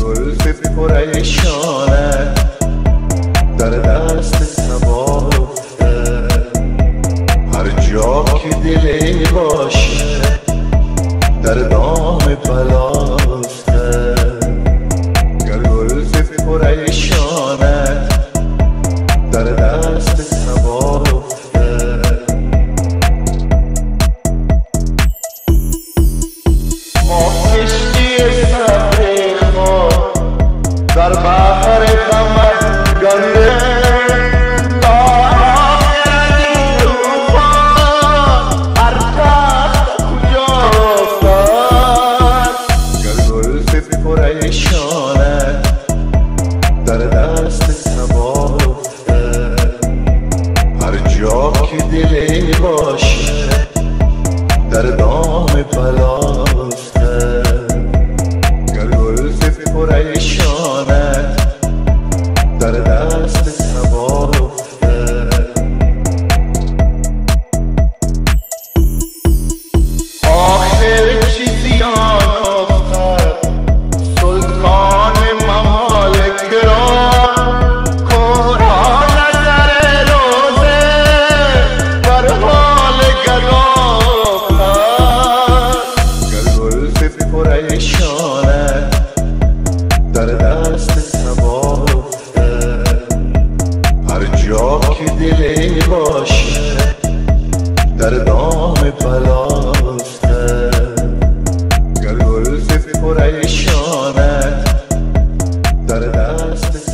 زلف پریشانه در دست افته هر جا که دلی باشه در دام بلا گر زلف پریشانه در دست پریشانه در دست افته هر جا که دلی باشه در دام بلا افته گر زلف پریشانه در دست جانت در دست سبا هر جا که دل باشه در دام بلا افتد گر گلف در دست